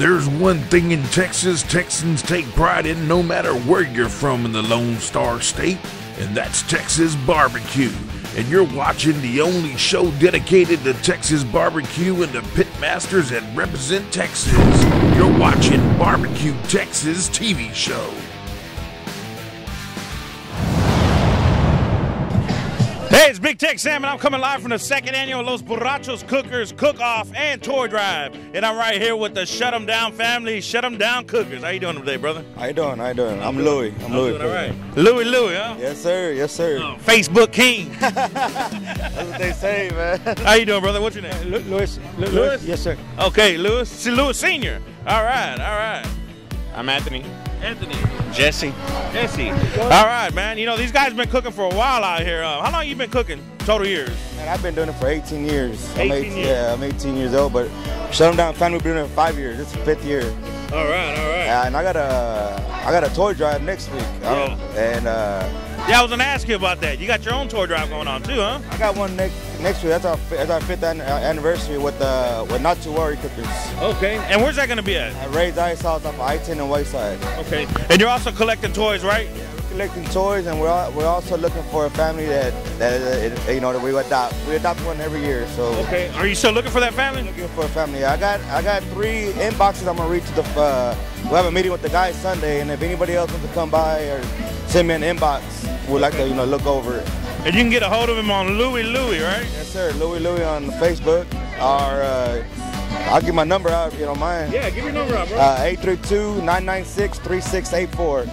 there's one thing in Texas Texans take pride in no matter where you're from in the Lone Star State, and that's Texas barbecue. And you're watching the only show dedicated to Texas barbecue and the pitmasters that represent Texas. You're watching Barbecue Texas TV show. Big Tex Sam, and I'm coming live from the second annual Los Borrachos Cookers Cook Off and Toy Drive. And I'm right here with the Shut 'em Down family, Shut 'em Down Cookers. How you doing today, brother? How you doing? How you doing? I'm Louis. I'm, Louis. Doing all right. Louis Louis, huh? Yes, sir. Yes, sir. Oh, Facebook King. That's what they say, man. How you doing, brother? What's your name? Louis. Louis? Yes, sir. Okay, Louis. See, Louis Senior. All right, all right. I'm Anthony. Anthony. Jesse. Jesse. All right, man. You know these guys been cooking for a while out here. Uh, how long you been cooking? Total years. Man, I've been doing it for 18 years. 18 I'm years. Yeah, I'm 18 years old, but shut them Down family been doing it for five years. This is the fifth year. All right, all right. Yeah, and I got a I got a toy drive next week. I don't- And uh, Yeah, I was gonna ask you about that. You got your own tour drive going on too, huh? I got one next next week. That's our that's our fifth an- uh, anniversary with uh, with Not to Worry Cookers. Okay. And where's that gonna be at? At Ray's Ice House off of I-10 and Whiteside. Okay. And you're also collecting toys, right? collecting toys, and we're we're also looking for a family that that uh, you know that we adopt. We adopt one every year, so Okay. Are you still looking for that family? looking for a family. I got I got three inboxes. I'm gonna read to the. Uh, we have a meeting with the guys Sunday, and if anybody else wants to come by or send me an inbox, we'd like to you know look over it. And you can get a hold of him on Louis Louis, right? Yes, sir. Right. Louis Louis on Facebook. Or uh, I'll give my number out if you don't mind. Yeah, give your number out, bro. Uh, 832-996-3684. All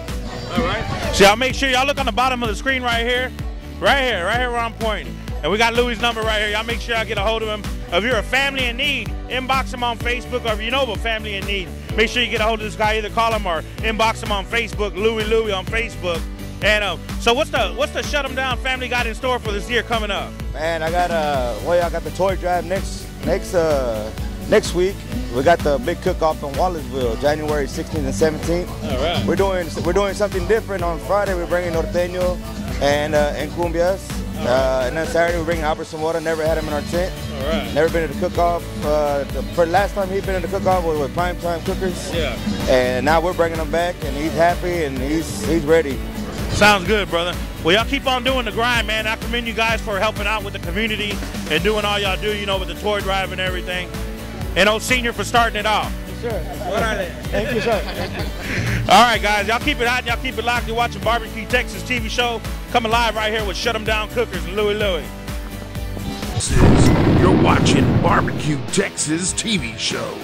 right. See, I'll make sure y'all look on the bottom of the screen right here, right here, right here where I'm pointing. And we got Louis' number right here. Y'all make sure y'all get a hold of him. If you're a family in need, inbox him on Facebook, or if you know of a family in need, make sure you get a hold of this guy. Either call him or inbox him on Facebook, Louis Louis on Facebook. And uh, so, what's the what's the Shut 'em Down family got in store for this year coming up? Man, I got uh, well, I got the toy drive next next uh next week. We got the big cook-off in Wallisville, January 16th and 17th. All right. We're doing we're doing something different on Friday. We're bringing norteño and uh, and cumbias, uh, and then Saturday we're bringing Albert Water. Never had him in our tent. All right. Never been to the cook-off. Uh, the for last time he'd been in the cook-off was with Prime Time Cookers. Yeah. And now we're bringing him back, and he's happy and he's he's ready. Sounds good, brother. Well, y'all keep on doing the grind, man. I commend you guys for helping out with the community and doing all y'all do, you know, with the toy drive and everything. And old senior for starting it off. Sure. What are they? Thank you, sir. All right, guys, y'all keep it hot. Y'all keep it locked. You're watching Barbecue Texas TV show coming live right here with Shut 'em Down Cookers and Louie Louie. Texas. You're watching Barbecue Texas TV show.